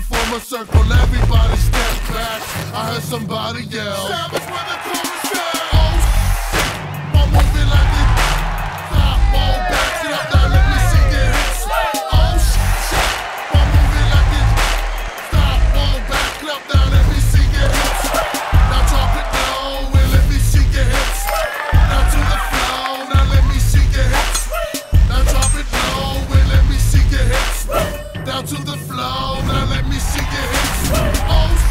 a circle, everybody step back. I heard somebody yell. down to the floor. Now let me see your hips. Oh,